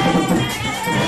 やった!